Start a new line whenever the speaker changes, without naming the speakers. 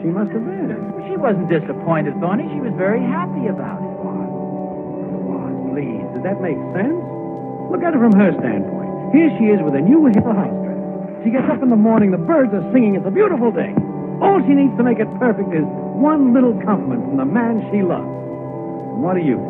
she must have been.
She wasn't disappointed, Bonnie. She was very happy about it.
Was, please. Does that make sense? Look at it from her standpoint. Here she is with a new hip house dress. She gets up in the morning, the birds are singing, it's a beautiful day. All she needs to make it perfect is one little compliment from the man she loves. And what do you?